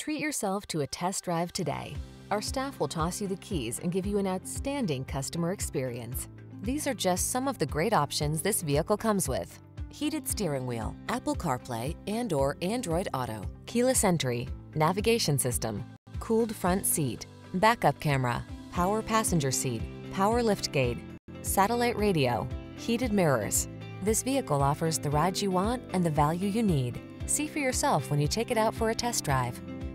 Treat yourself to a test drive today. Our staff will toss you the keys and give you an outstanding customer experience. These are just some of the great options this vehicle comes with. Heated steering wheel, Apple CarPlay and or Android Auto, keyless entry, navigation system, cooled front seat, backup camera, power passenger seat, power liftgate, satellite radio, heated mirrors. This vehicle offers the ride you want and the value you need. See for yourself when you take it out for a test drive.